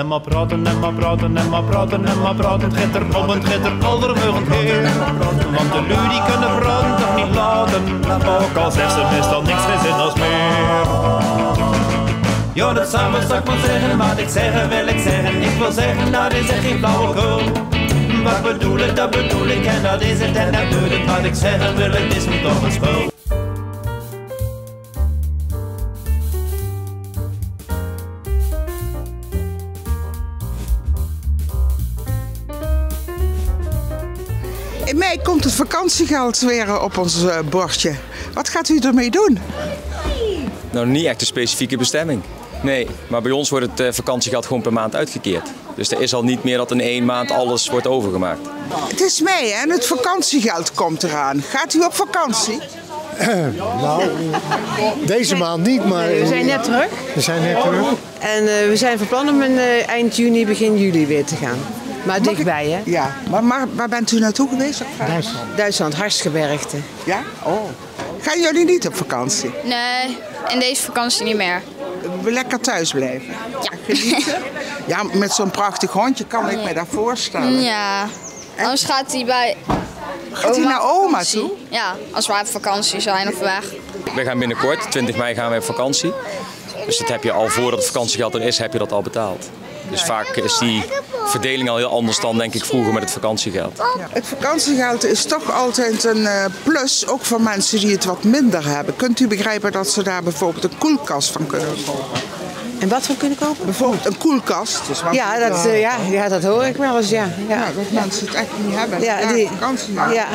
En maar praten, en maar praten, en maar praten, en maar praten. Het gaat er op het gaat er aldermugend heen. Want de lui die kunnen praten toch niet laten. Ook al zegt ze meestal niks meer zin als meer. Ja, dat samen zou ik zeggen, wat ik zeggen wil ik zeggen. Ik wil zeggen, dat is echt geen flauwekul. Wat bedoel ik, dat bedoel ik en dat is het en dat doet het. Wat ik zeggen wil, het is me toch een spul. In mei komt het vakantiegeld weer op ons eh, bordje. Wat gaat u ermee doen? Nou, niet echt een specifieke bestemming. Nee, maar bij ons wordt het eh, vakantiegeld gewoon per maand uitgekeerd. Dus er is al niet meer dat in één maand alles wordt overgemaakt. Het is mei hè, en het vakantiegeld komt eraan. Gaat u op vakantie? Nou, deze maand niet, maar We zijn net terug we zijn net terug. en eh, we zijn van plan om in, eind juni, begin juli weer te gaan. Maar dichtbij, hè? Ja, maar, maar waar bent u naartoe geweest? Duitsland. Duitsland, Harsgebergte. Ja? Oh. Gaan jullie niet op vakantie? Nee, in deze vakantie niet meer. We lekker thuis blijven? Ja. Genieten? Ja, met zo'n prachtig hondje kan ik me dat voorstellen. Ja. Anders gaat hij bij. Gaat hij naar oma toe? Ja, als wij op vakantie zijn of weg. We gaan binnenkort, 20 mei, gaan we op vakantie. Dus dat heb je al voordat het vakantiegeld er is, heb je dat al betaald. Dus vaak is die verdeling al heel anders dan denk ik vroeger met het vakantiegeld. Het vakantiegeld is toch altijd een eh, plus, ook voor mensen die het wat minder hebben. Kunt u begrijpen dat ze daar bijvoorbeeld een koelkast van kunnen kopen? En wat we kunnen kopen? Bijvoorbeeld een koelkast. Dus Ja, dat, eh, ja, ja, dat hoor ik wel eens, ja. Ja, Ja, dat mensen het echt niet hebben. ja, Ja, die, vakantiegeld. ja,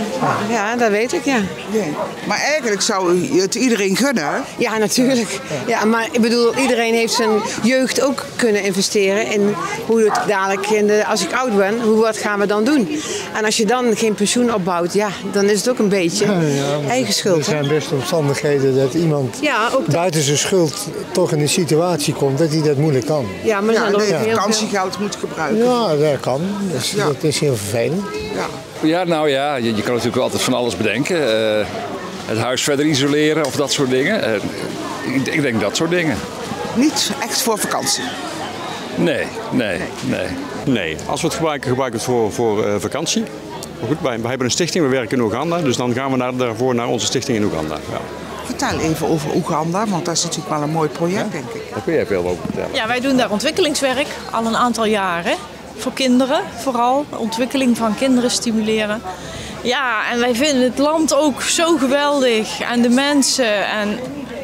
ja, dat weet ik, ja. Nee. Maar eigenlijk zou u het iedereen gunnen. Ja, natuurlijk. Ja, maar ik bedoel, iedereen heeft zijn jeugd ook kunnen investeren in hoe het dadelijk, in de, als ik oud ben, hoe, wat gaan we dan doen? En als je dan geen pensioen opbouwt, ja, dan is het ook een beetje eigen Er schuld. hè? zijn best omstandigheden dat iemand Ja, ook dat. buiten zijn schuld toch in een situatie komt dat hij dat moeilijk kan. Ja, maar Ja, je vakantiegeld moet gebruiken. Ja, dat kan. Dus Ja. Dat is heel vervelend. Ja. Ja, nou ja, je, je kan natuurlijk wel altijd van alles bedenken. Eh, het huis verder isoleren of dat soort dingen. Eh, ik, ik denk dat soort dingen. Niet echt voor vakantie. Nee, nee, nee. Nee, als we het gebruiken, gebruiken we het voor, voor eh, vakantie. Maar goed, wij, wij hebben een stichting, we werken in Oeganda, dus dan gaan we naar, daarvoor naar onze stichting in Oeganda. Ja. Vertel even over Oeganda, want dat is natuurlijk wel een mooi project, denk ik. Daar kun jij veel over vertellen. Ja, wij doen daar ontwikkelingswerk al een aantal jaren. Voor kinderen vooral. Ontwikkeling van kinderen stimuleren. Ja, en wij vinden het land ook zo geweldig. En de mensen. En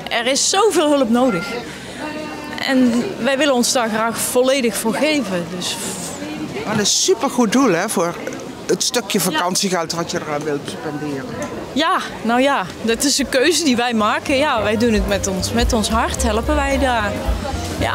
er is zoveel hulp nodig. En wij willen ons daar graag volledig voor geven. Dus Maar een supergoed doel hè, voor het stukje vakantiegeld wat je eraan wilt spenderen. ja, nou ja, dat is een keuze die wij maken. Ja, wij doen het met ons, met ons hart. Helpen wij daar. Ja.